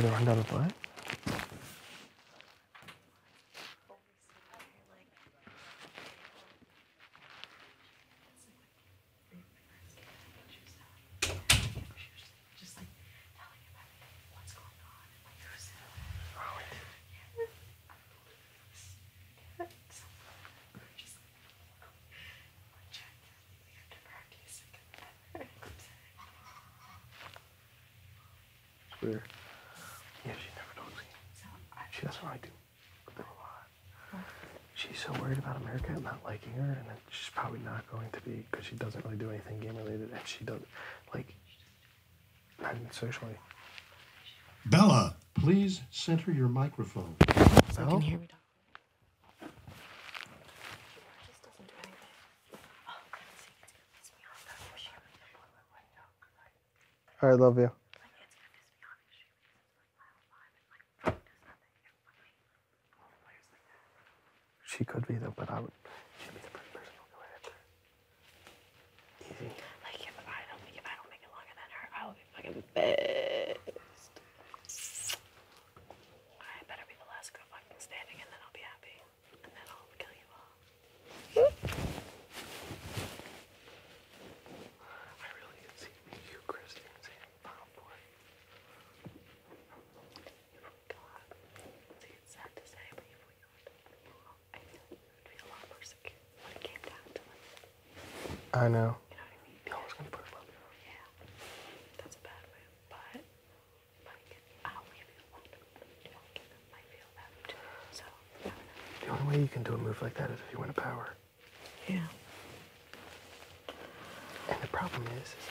the rundown of weird. Yeah. She doesn't really oh, do a lot. She's so worried about America and not liking her, and then she's probably not going to be because she doesn't really do anything game related, and she doesn't like not even socially. Bella, please center your microphone. So I Belle? can hear me talk. All right, love you. She could be though, but I would. She'd be the first person to go after. Easy. Like if I don't I don't make it longer than her, I will be fucking pissed. I better be the last girl fucking standing, and then I'll be happy, and then I'll kill you all. I really could see you, Christie, and Sam Final Four. God, see, it's sad to say, but you I feel like you would be a lot more secure when it came down to like, I know. you know what I mean? You always gonna put a love you. Yeah, that's a bad move, but like I don't leave you alone. You know, Kim might feel that too. So I don't know. The only way you can do a move like that is if you win a power. Yeah. And the problem is, is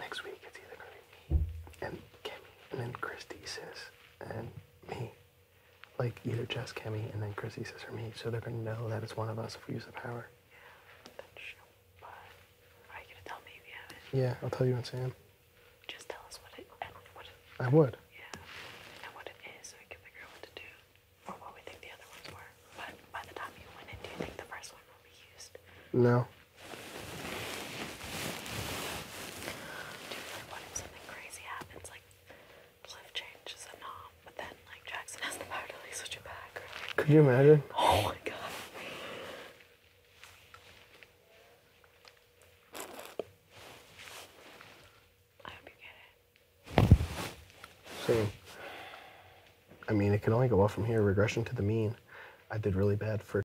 next week it's either gonna be me and Kemi, and then Christie sis and me. Like either Jess, Kemi, and then Christie says or me. So they're gonna know that it's one of us if we use the power. That's true. But are you gonna tell me if you have it? Yeah, I'll tell you and Sam. Just tell us what it and what it I would. yeah and what it is so we can figure out what to do or what we think the other ones were. But by the time you win it, do you think the first one will be used? No. Do you like what if something crazy happens, like Cliff changes a knob, but then like Jackson has the power to like switch it back? Or, like, Could you imagine? oh my god. I hope you get it. Same. I mean, it can only go up from here. Regression to the mean. I did really bad for